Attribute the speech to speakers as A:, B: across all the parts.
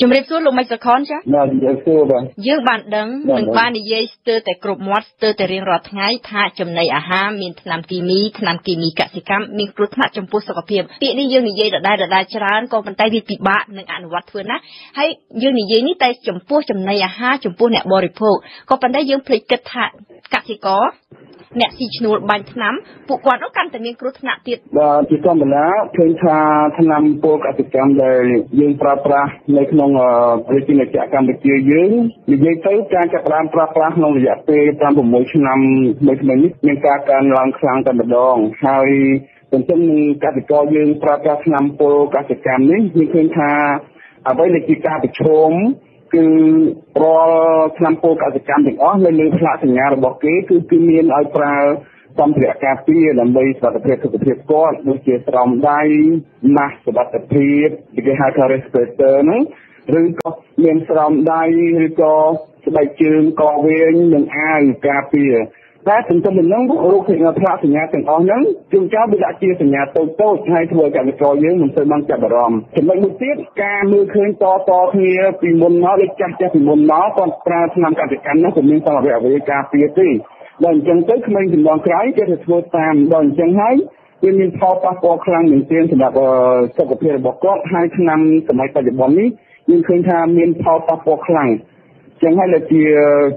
A: ជំរាបសួរលោកម៉េចសុខនចា
B: បាទជំរាបសួរបាទ
A: យើងបានដឹងនិងបាននិយាយស្ទើរតែគ្រប់មាត់ស្ទើរតែរៀងរាល់ថ្ងៃថាចំណីអាហារមានថ្នាំគីមីថ្នាំគីមីកសិកម្មមានគ្រោះថ្នាក់ចំពោះសុខភាពពាក្យនេះយើងនិយាយដដែលដដែលច្រើនក៏ប៉ុន្តែវាពិបាកនឹងអនុវត្តធ្វើណាហើយយើងនិយាយនេះតែចំពោះចំណីអាហារចំពោះអ្នកបរិភោគក៏ប៉ុន្តែយើងភ្លេចគិតថាកសិករ អ្នកស៊ីឈ្នួលបាញ់ថ្នាំពួកគាត់នោះកាន់តែមានគ្រោះថ្នាក់ទៀត
B: បាទជាធម្មតាឃើញថាថ្នាំពលកសិកម្មដែលយើងប្រើប្រាស់នៅក្នុងប្រជាជាតិកម្ពុជាយើងនិយាយទៅការចាប់ផ្ដើមប្រើប្រាស់ក្នុងរយៈពេល5 6ឆ្នាំមួយឆ្នាំនេះមានការកើនឡើងខ្លាំងតែម្ដងហើយទន្ទឹមនឹងកសិករយើងប្រើប្រាស់ថ្នាំពលកសិកម្មនេះយើងឃើញថាអ្វីដែលជាការប្រឈម គឺរាល់ឆ្នាំពោកសិកម្មទាំងអស់នៅលើផ្លាកសញ្ញារបស់គេគឺគឺមានឲ្យប្រើសម្ភារៈការពារដើម្បីសុខភាពសុខភាពគាត់ដូចជាស្រោមដៃម៉ាស់សុខភាពគេហៅថា respirator ហ្នឹងឬក៏មានស្រោមដៃឬក៏ស្បែកជើងកវែងនិងអាវការពារ តែទន្ទឹមនឹងនោះរូបភាពផ្លាកសញ្ញាទាំងអស់ហ្នឹងជួនកាលវាដាក់ជាសញ្ញាតូចតូចហើយធ្វើឲ្យកសិករយើងមិនសូវបានចាប់អារម្មណ៍ចំណុចមួយទៀតការមើលឃើញតតគ្នាពីមុនមកដូចចាស់ចាស់ពីមុនមកគាត់ប្រើថ្នាំកសិកម្មហ្នឹងក៏មានសម្ភារៈអ្វីការពារទេដល់អញ្ចឹងទៅក្មេងជំនាន់ក្រោយគេទៅធ្វើតាមដល់អញ្ចឹងហើយវាមានផលប៉ះពាល់ខ្លាំងមែនទែនសម្រាប់សុខភាពរបស់គាត់ហើយឆ្នាំសម័យបច្ចុប្បន្ននេះយើងឃើញថាមានផលប៉ះពាល់ខ្លាំង ចឹងហើយដែលជា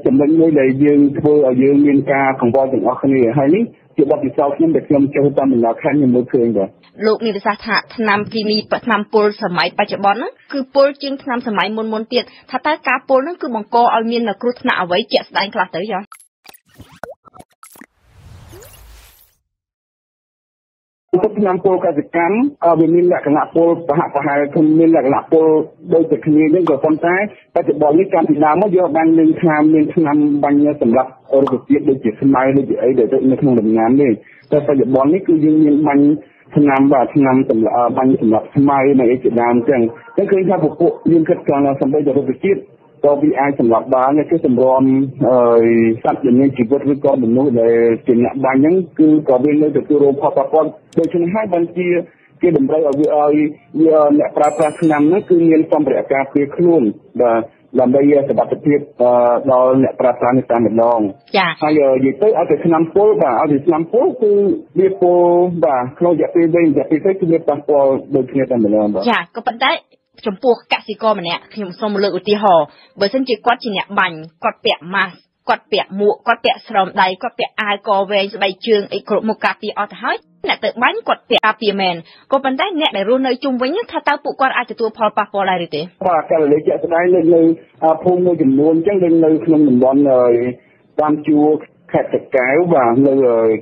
B: ចំណុចមួយដែលយើងធ្វើឲ្យយើងមានការកង្វល់ទាំងអស់គ្នាហើយនេះជាបទពិសោធន៍ខ្ញុំដែលខ្ញុំចូលតាមដំណើរខណ្ឌខ្ញុំមើលឃើញបាទ
A: លោកមានប្រសាសន៍ថាថ្នាំគីមីថ្នាំពុលសម័យបច្ចុប្បន្នហ្នឹងគឺពុលជាងថ្នាំសម័យមុនមុនទៀតថាតើការពុលហ្នឹងគឺបង្កឲ្យមានគ្រោះថ្នាក់អ្វីជាក់ស្ដែងខ្លះទៅយ៉ា
B: ទឹកថ្នាំពុលកសិកម្មវាមានលក្ខណៈពុលប្រហាក់ប្រហែលគឺមានលក្ខណៈពុលដូចតែគ្នានេះក៏ប៉ុន្តែបច្ចុប្បន្ននេះកាលពីដើមមកយកបាននឹងថាមានថ្នាំបាញ់សម្រាប់រុក្ខជាតិដូចជាស្មៅដូចជាអីដែលនៅក្នុងដំណាំនេះតែបច្ចុប្បន្ននេះគឺយើងមានបាញ់ឆ្នាំបាទឆ្នាំសម្រាប់បាញ់សម្រាប់ស្មៅនៅអីជាដើមអញ្ចឹងអញ្ចឹងឃើញថាពពួកយើងគិតថាសម្បូរទៅរុក្ខជាតិ ក៏វាអាចសម្រាប់បានគឺសម្រាំសត្វជំនាញជីវិតឬក៏មនុស្សដែលជាអ្នកបាញ់ហ្នឹងគឺក៏វានៅទទួលរងផលប៉ះពាល់ដូច្នេះហើយបានជាគេតម្រូវឲ្យវាឲ្យវាអ្នកប្រើប្រាស់ឆ្នាំហ្នឹងគឺមានសម្ភារៈការពារខ្លួនបាទដើម្បីសុខភាពដល់អ្នកប្រើប្រាស់នេះតែម្ដង
A: ចា
B: ហើយនិយាយទៅឲ្យតែឆ្នាំពុលបាទឲ្យតែឆ្នាំពុលគឺវាពុលបាទក្នុងរយៈពេលវែងរយៈពេលទៅគឺវាប៉ះពាល់ដូចគ្នាតែម្ដងបាទ
A: ចាក៏ប៉ុន្តែ ចំពោះកសិករម្នាក់ខ្ញុំសូមលើកឧទាហរណ៍បើសិនជាគាត់ជាអ្នកបាញ់គាត់ពាក់ម៉ាស់គាត់ពាក់មួកគាត់ពាក់ស្រោមដៃគាត់ពាក់អាវកវែងស្បែកជើងអីគ្រប់មុខការពារអស់ទៅហើយអ្នកទៅបាញ់គាត់ពាក់ការពារមែនក៏ប៉ុន្តែអ្នកដែលរស់នៅជុំវិញថាតើពួកគាត់អាចទទួលផលប៉ះពាល់ដែរឬទេ
B: បាទករណីជាក់ស្ដែងនៅនៅភូមិមួយចំនួនអញ្ចឹងនៅនៅក្នុងតំបន់តាមជួរខេត្តតកែវបាទនៅ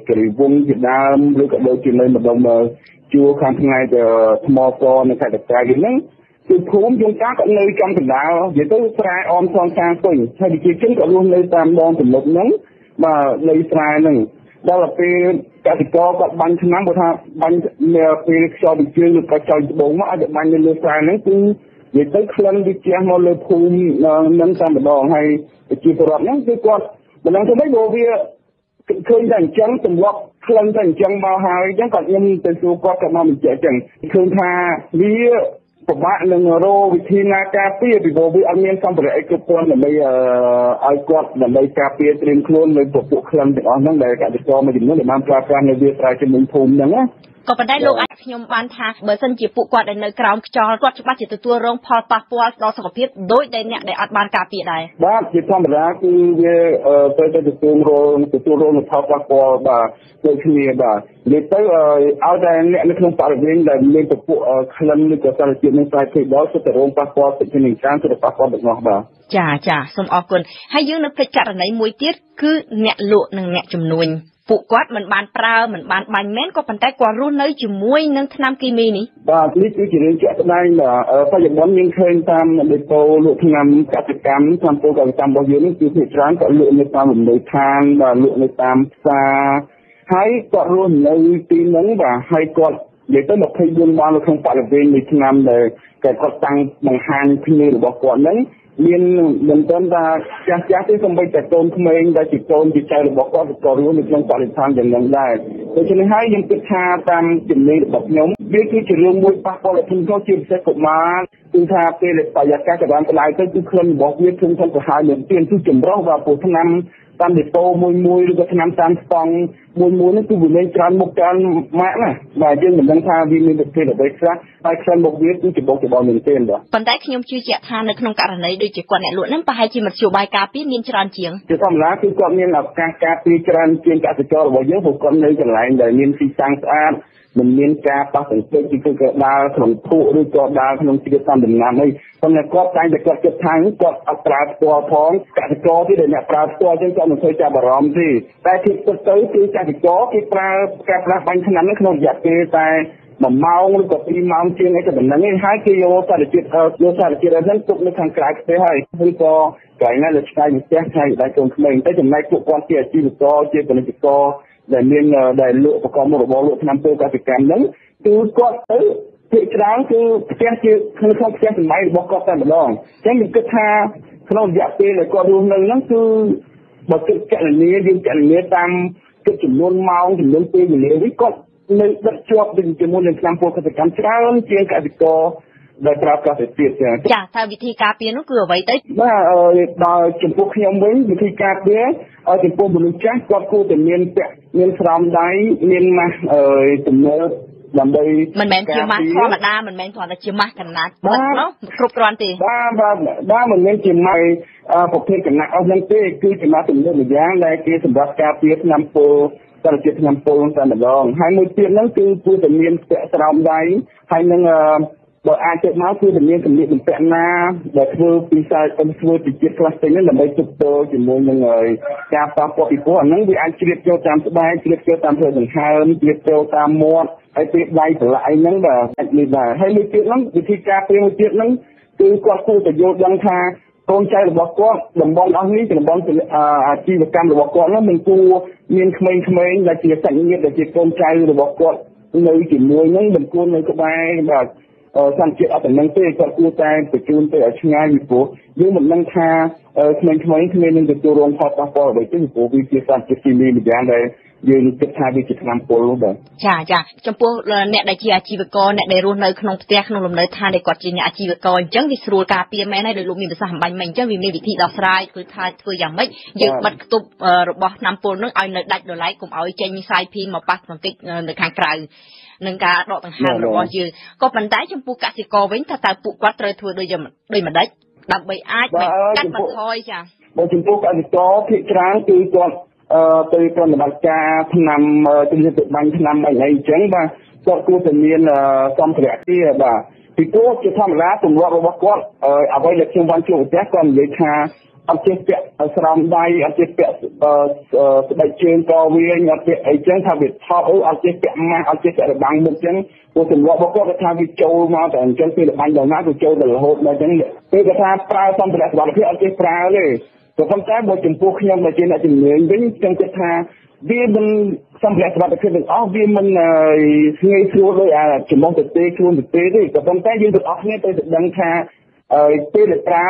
B: គិរីវង្សជាដើមឬក៏ដូចជានៅម្ដុំជួរខាងថ្ងៃទៅថ្មសនៅខេត្តតកែវហ្នឹង គឺភូមិយន្តការក៏នៅចំកណ្ដាលនិយាយទៅស្រែអមសងខាងពេញហើយប្រជាជនក៏រស់នៅតាមដងទំនប់ហ្នឹងបាទនៅស្រែហ្នឹងដល់ពេលកសិករគាត់បាញ់ឆ្នាំគាត់ថាបាញ់នៅពេលខ្យល់ពីជើងឬក៏ចោលត្បូងមកអាចបាញ់នៅលើស្រែហ្នឹងគឺនិយាយទៅក្លិនវាជះមកលើភូមិនឹងតែម្ដងហើយប្រជាពលរដ្ឋហ្នឹងគឺគាត់មិនដឹងទៅម៉េចព្រោះវាឃើញតែអញ្ចឹងទម្លាប់ក្លិនតែអញ្ចឹងមកហើយអញ្ចឹងគាត់ខ្ញុំទៅសួរគាត់គាត់មកបញ្ជាក់អញ្ចឹងឃើញថាវា ពិបាកនឹងរកវិធីណាការពារពីព្រោះវាអត់មានសម្ភារៈអីគ្រប់គ្រាន់ដើម្បីឲ្យគាត់ដើម្បីការពារត្រៀមខ្លួននៅពពួកក្លិនទាំងអស់ហ្នឹងដែលកសិករមួយចំនួនដែលបានប្រើប្រាស់នៅវាស្រែជំនុំភូមិហ្នឹងណា
A: ក៏ប៉ុន្តែលោកអាចខ្ញុំបានថាបើសិនជាពួកគាត់ដែលនៅក្រោមខ្យល់គាត់ច្បាស់ជាទទួលរងផលប៉ះពាល់ដល់សុខភាពដោយដែលអ្នកដែលអត់បានការពារដែរ
B: បាទជាធម្មតាគឺវាទៅទៅទទួលរងទទួលរងផលប៉ះពាល់បាទដូចគ្នាបាទនិយាយទៅឲ្យតែអ្នកនៅក្នុងបរិវេណដែលមានពពួកក្លិនឬក៏សារជាតិនឹងខ្សែភេទដល់សុទ្ធតែរងប៉ះពាល់ទៅជាការសុទ្ធតែប៉ះពាល់ទាំងអស់បាទ
A: ចាចាសូមអរគុណហើយយើងនៅភ្លេចករណីមួយទៀតគឺអ្នកលក់និងអ្នកជំនួញ ពួកគាត់មិនបានប្រើមិនបានបាញ់មែនក៏ប៉ុន្តែគាត់រស់នៅជាមួយនឹងថ្នាំគីមីនេះ
B: បាទនេះគឺជារឿងជាក់ស្ដែងបាទបច្ចុប្បន្នយើងឃើញតាមដេប៉ូលក់ថ្នាំកសិកម្មថ្នាំពលកសិកម្មរបស់យើងនេះគឺភាគច្រើនក៏លក់នៅតាមលំនៅឋានបាទលក់នៅតាមផ្សារហើយគាត់រស់នៅទីហ្នឹងបាទហើយគាត់និយាយទៅ24ម៉ោងនៅក្នុងបរិវេណនៃឆ្នាំដែលគាត់តាំងបង្ហាញភ្នែករបស់គាត់ហ្នឹង មានមិនទាន់ថាចាស់ចាស់ទេសូម្បីតែកូនក្មេងដែលជាកូនជាចៅរបស់គាត់ក៏រស់នៅក្នុងបរិស្ថានយ៉ាងហ្នឹងដែរដូច្នេះហើយខ្ញុំគិតថាតាមជំនាញរបស់ខ្ញុំវាគឺជារឿងមួយប៉ះពាល់ដល់ធនធានជាពិសេសកុមារគឺថាពេលបរិយាកាសចរន្តឡើងទៅគឺក្លិនរបស់វាធនធានទៅហើយមានទៀនគឺចម្រោះបាទព្រោះឆ្នាំ តាមដេប៉ូមួយមួយឬក៏ឆ្នាំតាមស្តង់មួយមួយនេះគឺវាមានច្រើនមុខច្រើនម៉ាក់ណាបាទយើងមិនដឹងថាវាមានប្រភេទអ្វីខ្លះហើយខ្លះមុខវាគឺច្បងច្បងមែនទេបាទ
A: ប៉ុន្តែខ្ញុំជឿជាក់ថានៅក្នុងករណីដូចជាគាត់អ្នកលក់ហ្នឹងប្រហែលជាមធ្យោបាយការពារមានច្រើនជាង
B: ជាធម្មតាគឺគាត់មានឱកាសការពារច្រើនជាងកសិកររបស់យើងព្រោះគាត់នៅកន្លែងដែលមានស៊ីសាំងស្អាត មិនមានការប៉ះទង្គិចពីគឺក៏ដើរក្នុងភក់ឬក៏ដើរក្នុងជីវិតតាមដំណាំអីប៉ុន្តែគាត់តែងតែគាត់គិតថាគាត់អត់ប្រើផ្ទាល់ផងកសិករទីដែលអ្នកប្រើផ្ទាល់អញ្ចឹងគាត់មិនធ្វើចាប់អារម្មណ៍ទេតែទីពិតទៅគឺកសិករគេប្រើការប្រើបាញ់ថ្នាំនេះក្នុងរយៈពេលតែ1ម៉ោងឬក៏2ម៉ោងជាងអីទៅប៉ុណ្ណឹងឯងហើយគេយកសារជាតិយកសារជាតិហ្នឹងទុកនៅខាងក្រៅផ្ទះហើយឬក៏កន្លែងណាលើឆ្ងាយពីផ្ទះឆ្ងាយដាច់កូនក្មេងតែចំណែកពួកគាត់ជាអាជីវករជាពាណិជ្ជករ ដែលមានដែលលក់ប្រកបមុខរបរលក់ថ្នាំពេទ្យកសិកម្មហ្នឹងគឺគាត់ទៅភាគច្រើនគឺផ្ទះជាក្នុងក្នុងផ្ទះសម្បែងរបស់គាត់តែម្ដងអញ្ចឹងខ្ញុំគិតថាក្នុងរយៈពេលដែលគាត់រស់នៅហ្នឹងគឺបើគិតកណនីយើងកណនីតាមគិតចំនួនម៉ោងចំនួនពេលវេលាវិញគាត់នៅដឹកជាប់ជាមួយនឹងឆ្នាំពលកសិកម្មច្រើនជាងកសិករ ដែលប្រើប្រាស់ទៅទៀត
A: ចាចាថាវិធីការពារនោះគឺអ្វីទៅ
B: បាទដល់ចំពោះខ្ញុំវិញវិធីការពារចំពោះមនុស្សចាស់គាត់គួរតែមានពាក់មានស្រោមដៃមានម៉ាស់ទំនើបដើម្បី
A: មិនមែនជាម៉ាស់ធម្មតាមិនមែនគ្រាន់តែជាម៉ាស់កណាត់បិទនោះគ្រប់គ្រាន់ទេ
B: បាទបាទបាទមិនមែនជាម៉ាស់ប្រភេទកណាត់អស់ហ្នឹងទេគឺជាម៉ាស់ទំនើបមួយយ៉ាងដែលគេសម្រាប់ការពារឆ្នាំពុលសារជាតិឆ្នាំពុលតែម្ដងហើយមួយទៀតហ្នឹងគឺគួរតែមានពាក់ស្រោមដៃហើយនឹង បើអាចទៅមកគឺមានសម្លៀកបំពាក់ណាដែលធ្វើពីសារទៅធ្វើពីជាតិផ្លាស្ទិកហ្នឹងដើម្បីទប់ទល់ជាមួយនឹងការប៉ះពាល់ពីព្រោះអាហ្នឹងវាអាចជ្រាបចូលតាមស្បែកជ្រាបចូលតាមផ្លូវដង្ហើមជ្រាបចូលតាមមាត់ហើយពេលដៃប្រឡាក់អីហ្នឹងបាទអាចនេះដែរហើយមួយទៀតហ្នឹងវិធីការពារមួយទៀតហ្នឹងគឺគាត់គួរតែយល់ដឹងថាកូនចៅរបស់គាត់តំបន់អស់នេះតំបន់អាជីវកម្មរបស់គាត់នោះមិនគួរមានក្មេងៗដែលជាសាច់ញាតិដែលជាកូនចៅរបស់គាត់នៅជាមួយនឹងមិនគួរនៅក្បែរបាទ សន្តិជាតិអត់តំណែងទេគាត់គួរតែបញ្ជូនទៅឲ្យឆ្ងាយពីព្រោះយើងមិនដឹងថាក្មេងៗគ្នានឹងទទួលរងផលប៉ះពាល់អ្វីទេពីព្រោះវាជាសន្តិជាតិគីមីម្យ៉ាងដែលយើងគិតថាវាជាថ្នាំពុលបាទ
A: ចាចាចំពោះអ្នកដែលជាអាជីវករអ្នកដែលរស់នៅក្នុងផ្ទះក្នុងលំនៅឋានដែលគាត់ជាអ្នកអាជីវករអញ្ចឹងវាស្រួលការពារមែនហើយដោយលោកមានប្រសាសន៍អំបញ្ញមិញអញ្ចឹងវាមានវិធីដោះស្រាយគឺថាធ្វើយ៉ាងម៉េចយើងបិទគប់របស់ថ្នាំពុលនោះឲ្យនៅដាច់ដោយឡែកកុំឲ្យចេញផ្សាយភីមកប៉ះបន្តិចនៅខាងក្រៅ នឹងការដកដង្ហើមរបស់យើងក៏ប៉ុន្តែចំពោះកសិករវិញថាតើពួកគាត់ត្រូវធ្វើដូចដូចម្ដេចដើម្បីអាចកាត់បន្ថយចា
B: បើចំពោះកសិករភាគច្រើនគឺគាត់អឺទៅប្រតិបត្តិការឆ្នាំជំនាញទៅបាញ់ឆ្នាំអីអីចឹងបាទគាត់គួរតែមានសម្ភារៈ kia បាទពីព្រោះជាធម្មតាទម្លាប់របស់គាត់អ្វីដែលខ្ញុំបានជួបប្រទះគាត់និយាយថា អត់ចេះពាក់ស្រោមដៃអត់ចេះពាក់ស្បែកជើងកវាងអត់ពាក់អីចឹងថាវាថប់អឺអត់ចេះពាក់ម៉ាស់អត់ចេះពាក់របាំងមុខចឹងព្រោះទម្លាប់របស់គាត់គាត់ថាវាចូលមកតែអញ្ចឹងពេលបាញ់ដល់ណាក៏ចូលទៅរហូតមកចឹងពេលគាត់ថាប្រើសម្ភារៈសុវត្ថិភាពអត់ចេះប្រើទេក៏ប៉ុន្តែបើចំពោះខ្ញុំដែលជាអ្នកជំនាញវិញខ្ញុំគិតថាវាមិនសម្ភារៈសុវត្ថិភាពទាំងអស់វាមិនស្ងាយស្រួលដោយអាចំណុះទៅទេខ្លួនទៅទេទេក៏ប៉ុន្តែយើងទាំងអស់គ្នាត្រូវតែដឹងថាពេលដែលប្រើ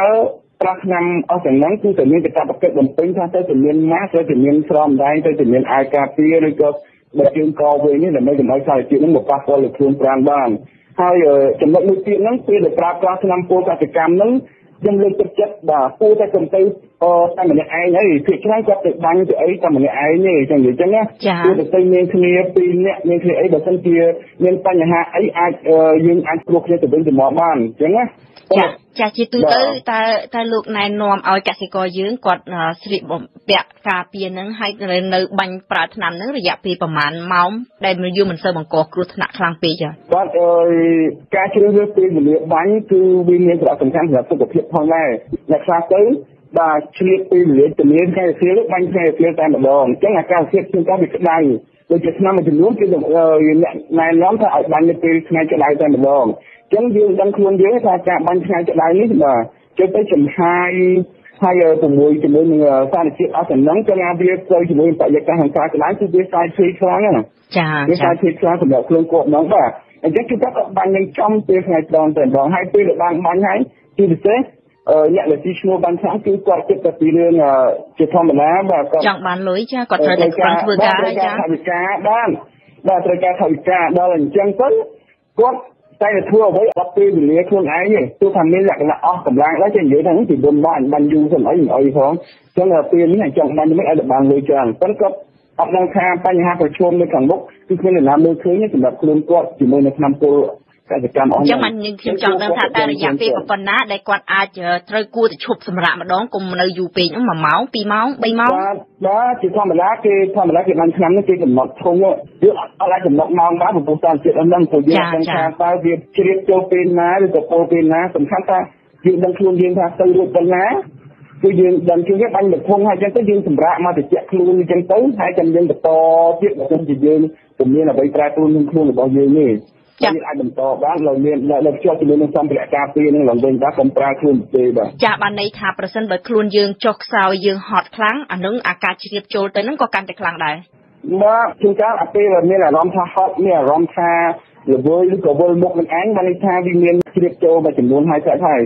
B: ប្រាស់ឆ្នាំអស់ទាំងហ្នឹងគឺតែមានកាតព្វកិច្ចបំពេញថាទៅតែមានម៉ាស់ទៅតែមានស្រោមដៃទៅតែមានអាយការពារឬក៏បើជើងកវិញនេះដើម្បីកុំឲ្យសារជាតិហ្នឹងមកប៉ះពាល់លើខ្លួនប្រាណបានហើយចំណុចមួយទៀតហ្នឹងពេលដែលប្រើប្រាស់ឆ្នាំពលកសិកម្មហ្នឹងខ្ញុំលើកទឹកចិត្តបាទគួរតែកុំទៅតែម្នាក់ឯងហើយភាគច្រើនគាត់ទៅបាញ់ទៅអីតែម្នាក់ឯងទេចឹងនិយាយចឹងណាគួរតែទៅមានគ្នាពីរនាក់មានគ្នាអីបើមិនជាមានបញ្ហាអីអាចយើងអាចគ្រោះគ្នាទៅវិញទៅមកបានចឹងណា
A: ចាចាជាទូទៅតើតើលោកណែនាំឲ្យកសិករយើងគាត់ស្លៀកបំពាក់ការពារនឹងហើយនៅបាញ់ប្រើថ្នាំនឹងរយៈពេលប្រហែលម៉ោងដែលយើងមិនសូវបង្កគ្រោះថ្នាក់ខ្លាំងពេកចា
B: បាទអើយការជ្រើសរើសពេលវេលាបាញ់គឺវាមានសារៈសំខាន់សម្រាប់សុខភាពផងដែរអ្នកខ្លះទៅ បាទឆ្លៀតពេលវេលាជំនាញថ្ងៃអាទិត្យបាញ់ថ្ងៃអាទិត្យតែម្ដងអញ្ចឹងអាកាសធាតុខ្ញុំក៏វាក្តៅដូចជាឆ្នាំមួយចំនួនគឺអ្នកណែនាំថាឲ្យបាញ់នៅពេលថ្ងៃក្តៅតែម្ដងចឹងយើងដឹងខ្លួនយើងថាការបាញ់ថ្ងៃក្តៅនេះបាទចូលទៅចំហាយហើយជាមួយជាមួយនឹងសារជាតិអស់ចំណងចឹងវាទៅជាមួយបរិយាកាសខាងក្រៅក្តៅគឺវាសាយភីខ្លាំងណា
A: ចា
B: វាសាយភីខ្លាំងសម្រាប់ខ្លួនគាត់ហ្មងបាទអញ្ចឹងគឺគាត់ក៏បាញ់នឹងចំពេលថ្ងៃត្រង់តែម្ដងហើយពេលដែលបានបាញ់ហើយជាពិសេស អ្នកដែលទីឈ្មោះបានខាងគឺគាត់គិតតែពីរឿងជាធម្មតាបាទ
A: គាត់ចង់បានលុយចាគាត់ត្រូវតែខ្លាំងធ្វើការ
B: ចាថវិកាបានបាទត្រូវការថវិកាដល់អញ្ចឹងទៅគាត់តែធ្វើអ្វីអត់ពេលវេលាខ្លួនឯងទេទោះថាមានលក្ខណៈអស់កម្លាំងដែរចេះនិយាយថាពីបុណ្យមកអញបានយូរសិនអីអីផងអញ្ចឹងពេលនេះអញ្ចឹងបានមិនឲ្យបានលុយច្រើនប៉ុន្តែគាត់អត់ដឹងថាបញ្ហាប្រឈមនៅខាងមុខគឺគ្មាននរណាមើលឃើញសម្រាប់ខ្លួនគាត់ជាមួយនៅឆ្នាំពល កសិកម្មអស់
A: អញ្ចឹងខ្ញុំខ្ញុំចង់ដឹងថាតើរយៈពេលប៉ុណ្ណាដែលគាត់អាចត្រូវគួរទៅឈប់សម្រាកម្ដងកុំនៅយូរពេក1ម៉ោង2ម៉ោង3ម៉ោង
B: បាទបាទជាធម្មតាគេធម្មតាគេបានឆ្នាំនេះគេកំណត់ធំយើងអត់អាចកំណត់ម៉ោងបានព្រោះតាមជាតិហ្នឹងព្រោះយើងដឹងថាតើវាជ្រាបចូលពេលណាឬក៏ពោពេលណាសំខាន់ថាយើងដឹងខ្លួនយើងថាទៅរួចប៉ុណ្ណាគឺយើងដឹងជាងគេបាញ់មកធំហើយអញ្ចឹងទៅយើងសម្រាប់មកតិចខ្លួនអញ្ចឹងទៅហើយចាំយើងបន្តទៀតបើមិនជាយើងពុំមានអ្វីប្រែប្រួលក្នុងខ្លួនរបស់យើងទេ ចា៎អាចបន្តបានឡើងមានឡើងជាប់ជាមួយនឹងសម្ភារៈការពារនឹងឡើងវិញបាទកុំប្រើខ្លួនទេបាទ
A: ចា៎បានន័យថាប្រសិនបើខ្លួនយើងចុះខ្សោយយើងហត់ខ្លាំងអានឹងអាការជ្រាបចូលទៅនឹងក៏កាន់តែខ្លាំងដែរ
B: បាទជួនកាលអាពេលមានអារម្មណ៍ថាហត់មានអារម្មណ៍ថាល្វើយឬក៏វល់មុខនឹងឯងបានន័យថាវាមានជ្រាបចូលមួយចំនួនហើយស្អាតហើយ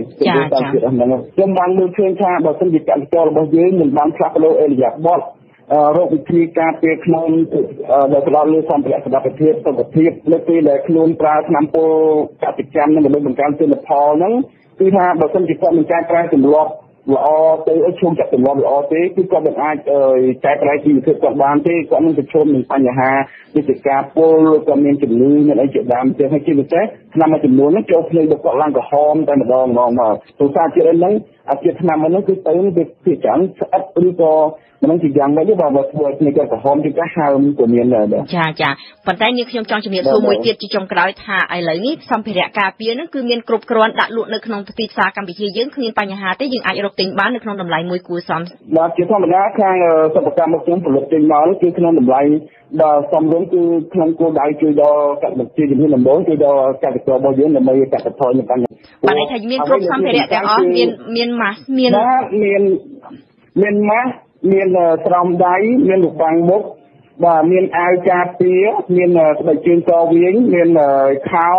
A: តាម
B: ទៀតអស់ហ្នឹងខ្ញុំបានមើលឃើញថាបើសិនជាកម្មចររបស់យើងមិនបានផ្លាស់ប្ដូរអេលីយ៉ាបត រោគវិធីការពារក្នុងដែលផ្ដោតលើសម្ភារៈសុខភាពសុខភាពនៅពេលដែលខ្លួនប្រើថ្នាំពុលកសិកម្មនិងដើម្បីបង្កើនទិន្នផលហ្នឹងគឺថាបើសិនជាគាត់មិនចាយប្រើទម្លាប់ល្អទៅឲ្យឈុំចាក់ទម្លាប់ល្អទេគឺគាត់មិនអាចចែកប្រែជីវភាពគាត់បានទេគាត់នឹងប្រឈមនឹងបញ្ហាដូចជាការពុលក៏មានជំងឺមានអីជាដើមទេហើយជាពិសេសឆ្នាំមួយចំនួនហ្នឹងចូលភ្លេងរបស់គាត់ឡើងក្រហមតែម្ដងម្ដងមកទោះសារជាតិហ្នឹង អាជាតិឆ្នាំហ្នឹងគឺទៅវាជាច្រើនស្អិតឬក៏មិនជាយ៉ាងម៉េចទេបើបើធ្វើគ្នាគាត់ក្រហមជាការហើមក៏មានដែរ
A: ចាចាប៉ុន្តែនេះខ្ញុំចង់ជំរាបសួរមួយទៀតជាចុងក្រោយថាឥឡូវនេះសម្ភារៈការពារហ្នឹងគឺមានគ្រប់គ្រាន់ដាក់លក់នៅក្នុងទីផ្សារកម្ពុជាយើងគ្មានបញ្ហាទេយើងអាចរកទិញបាននៅក្នុងតម្លៃមួយគួរសម
B: បាទជាធម្មតាខាងសិប្បកម្មមកខ្ញុំផលិតទិញមកគឺក្នុងតម្លៃបើសំរុំគឺក្នុងគោលដៅជួយដល់កសិកម្មជំនាញដំបូងជួយដល់កសិកររបស់យើងដើម្បីកាត់បន្ថយនឹងបញ្ហា
A: បាទន័យថាមានគ្រប់សម្ភារៈទាំងអស់មានមានម៉ាស់មាន
B: មានមានម៉ាស់មានស្រោមដៃមានលបាំងមុខបាទមានអាវការពារមានស្បែកជើងកវៀងមានខោ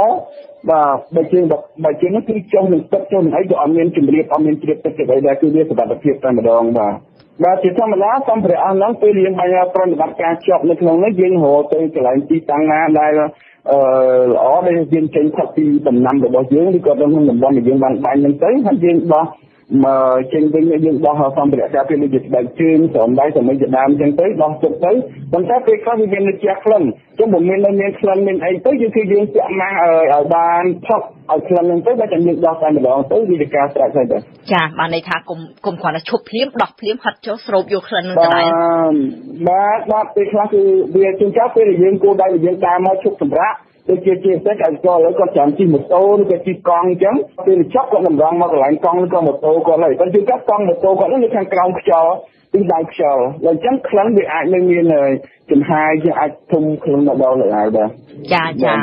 B: បាទបើជើងបើជើងនោះគឺចុះនឹងទឹកចុះនឹងអីក៏អត់មានជំរាបអត់មានជ្រាបទឹកទេដែរគឺវាសុខភាពតែម្ដងបាទបាទជាធម្មតាសម្ភារៈអស់ហ្នឹងពេលយើងបានប្រតិបត្តិការជាប់នៅក្នុងនេះយើងរកទៅកន្លែងទីតាំងណាដែលអឺល្អដែលយើងចេញផុតពីដំណាំរបស់យើងឬក៏ក្នុងតំបន់ដែលយើងបានបាញ់ហ្នឹងទៅហើយយើងដោះ មកចេញវិញយើងដោះសម្ភារៈការពារដូចជាស្បែកជើងស្រោមដៃសម្រាប់ជាដើមអញ្ចឹងទៅដោះទុកទៅប៉ុន្តែពេលខ្លះវាមានជាក្លិនចឹងបើមាននៅមានក្លិនមានអីទៅយើងគឺយើងចាក់ម៉ាស់ឲ្យបានផុតឲ្យក្លិនហ្នឹងទៅតែយើងដោះតែម្ដងទៅវាជាការស្រេចហើយទៅ
A: ចាបានន័យថាគុំគុំគ្រាន់តែឈប់ភ្លាមដោះភ្លាមហិតចុះស្រូបយកក្លិនហ្នឹង
B: ទៅដែរបាទបាទពេលខ្លះគឺវាជួនកាលពេលយើងគោដៅយើងដើរមកឈប់សម្រាប់ដូចជាជាពិសេសកសិករឥឡូវគាត់ចាំជិះម៉ូតូឬក៏ជិះកង់អញ្ចឹងពេលចប់គាត់តម្រង់មកកន្លែងកង់ឬក៏ម៉ូតូគាត់ហើយគាត់ជួនកាលកង់ម៉ូតូគាត់នៅខាងក្រោមខ្យល់ពីដៃខ្យល់ហើយអញ្ចឹងក្លិនវាអាចនឹងមានចំហាយជាអាចធំខ្លួនមកដល់ហើយបាទ
A: ចាចា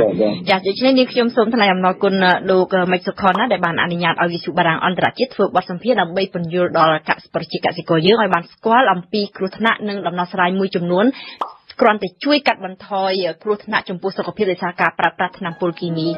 A: ចាដូច្នេះនេះខ្ញុំសូមថ្លែងអំណរគុណលោកមិចសុខុនណាដែលបានអនុញ្ញាតឲ្យវិទ្យុបារាំងអន្តរជាតិធ្វើបទសម្ភាសន៍ដើម្បីពន្យល់ដល់កសិប្រជាកសិករយើងឲ្យបានស្គាល់អំពីគ្រោះថ្នាក់និងដំណោះស្រាយមួយចំនួន គ្រាន់តែជួយកាត់បន្ថយគ្រោះថ្នាក់ចំពោះសុខភាពដោយសារការប្រើប្រាស់ថ្នាំពុលគីមី